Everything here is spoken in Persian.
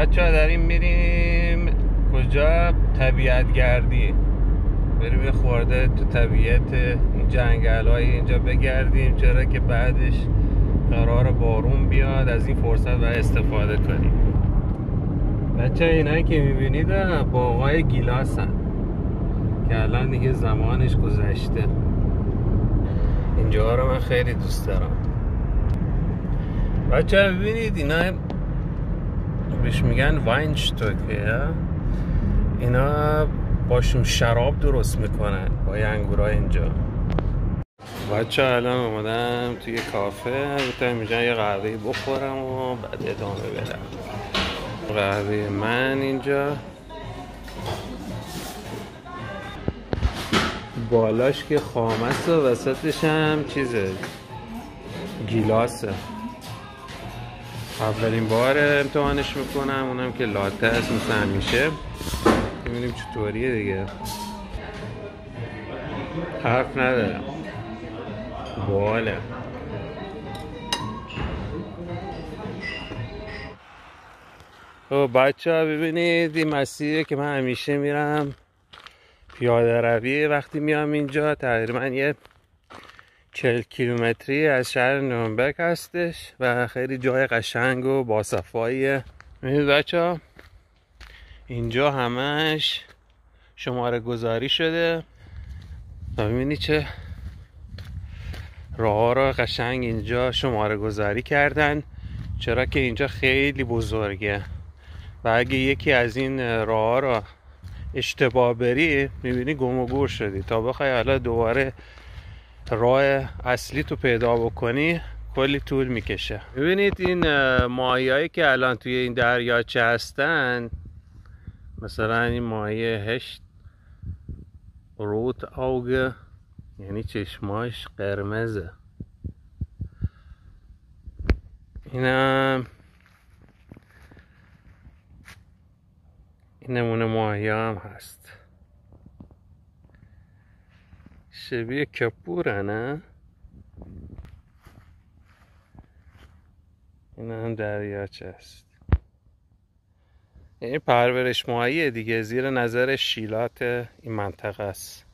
بچه ها داریم میریم. کجا؟ طبیعت گردی. بریم یه خورده تو طبیعت جنگل های اینجا بگردیم. چرا که بعدش قرار بارون بیاد از این فرصت و استفاده کنیم. بچه اینایی که می‌بینید باقای گیلاس هن. که الان دیگه زمانش گذشته. اینجا رو من خیلی دوست دارم. بچه ببینید اینا بهش میگن واینشتوکه اینا باشون شراب درست می‌کنن با انگورا اینجا. بچه الان اومدم توی کافه. بودم اینجا یه قهوه بخورم و بعد ادامه بدم. قهوه من اینجا. بالاش که خامست و وسطش هم چیزه؟ گیلاسه. اولین بار امتحانش می‌کنم اونم که لاته است مثل همیشه. ببینیم چطوریه دیگه. حرف ندارم. باله. خب بچه ها ببینید این مسیری که من همیشه میرم. پیاده روی وقتی میام اینجا تقریبا یه چل کیلومتری از شهر نورنبرگ هستش و خیلی جای قشنگ و باصفاییه. ببینید بچه اینجا همش شماره گذاری شده. تا ببینید چه راه را قشنگ اینجا شماره گذاری کردن. چرا که اینجا خیلی بزرگه. و اگه یکی از این راه را اشتباه بری می‌بینی گم و گور شدی. تا بخوای حالا دوباره راه اصلی تو پیدا بکنی کلی طول می‌کشه. ببینید این ماهی که الان توی این دریاچه هستن مثلا این ماهی هشت روت آوگه یعنی چشماش قرمزه. اینم این نمونه ماهی هم هست. شبیه کپوره نه این هم دریاچه است. این پرورش ماهیه دیگه زیر نظر شیلات این منطقه است.